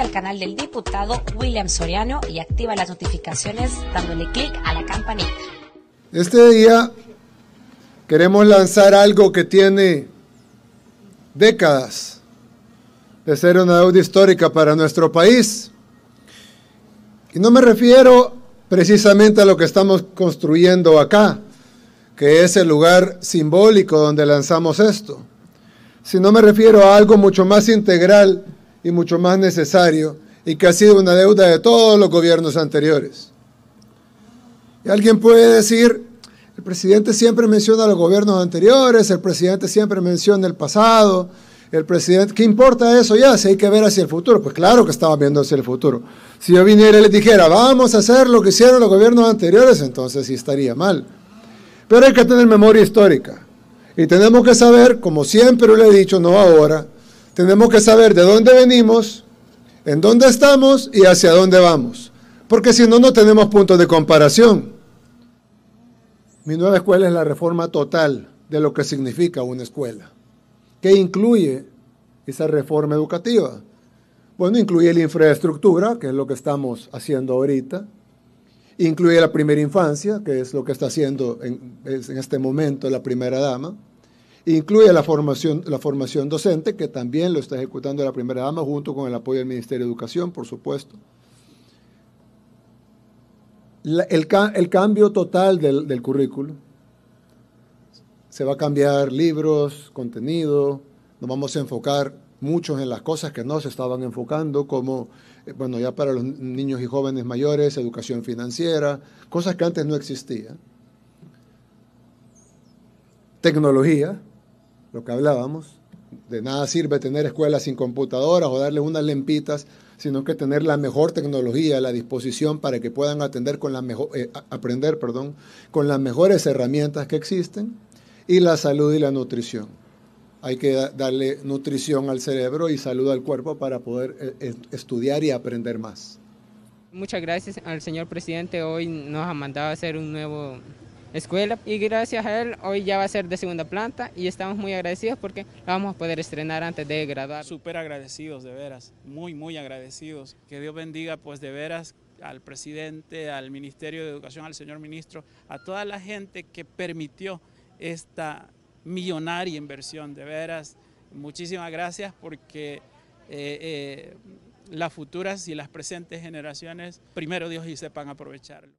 al canal del diputado William Soriano y activa las notificaciones dándole clic a la campanita. Este día queremos lanzar algo que tiene décadas de ser una deuda histórica para nuestro país. Y no me refiero precisamente a lo que estamos construyendo acá, que es el lugar simbólico donde lanzamos esto, sino me refiero a algo mucho más integral y mucho más necesario y que ha sido una deuda de todos los gobiernos anteriores. Y alguien puede decir, el presidente siempre menciona los gobiernos anteriores, el presidente siempre menciona el pasado, el presidente, ¿qué importa eso ya? Si hay que ver hacia el futuro. Pues claro que estaba viendo hacia el futuro. Si yo viniera y les dijera, vamos a hacer lo que hicieron los gobiernos anteriores, entonces sí estaría mal. Pero hay que tener memoria histórica. Y tenemos que saber, como siempre lo he dicho, no ahora, tenemos que saber de dónde venimos, en dónde estamos y hacia dónde vamos. Porque si no, no tenemos puntos de comparación. Mi nueva escuela es la reforma total de lo que significa una escuela. ¿Qué incluye esa reforma educativa? Bueno, incluye la infraestructura, que es lo que estamos haciendo ahorita. Incluye la primera infancia, que es lo que está haciendo en, en este momento la primera dama. Incluye la formación, la formación docente, que también lo está ejecutando la primera dama, junto con el apoyo del Ministerio de Educación, por supuesto. El, el, cambio total del, del currículo se va a cambiar libros, contenido, nos vamos a enfocar muchos en las cosas que no se estaban enfocando, como, bueno, ya para los niños y jóvenes mayores, educación financiera, cosas que antes no existían. Tecnología, lo que hablábamos, de nada sirve tener escuelas sin computadoras o darles unas lempitas, sino que tener la mejor tecnología a la disposición para que puedan atender con la mejor, eh, aprender perdón, con las mejores herramientas que existen y la salud y la nutrición. Hay que darle nutrición al cerebro y salud al cuerpo para poder eh, estudiar y aprender más. Muchas gracias al señor presidente. Hoy nos ha mandado a hacer un nuevo escuela y gracias a él hoy ya va a ser de segunda planta y estamos muy agradecidos porque la vamos a poder estrenar antes de graduar. Súper agradecidos, de veras, muy, muy agradecidos. Que Dios bendiga pues de veras al presidente, al Ministerio de Educación, al señor ministro, a toda la gente que permitió esta millonaria inversión, de veras. Muchísimas gracias porque eh, eh, las futuras y las presentes generaciones, primero Dios y sepan aprovecharlo.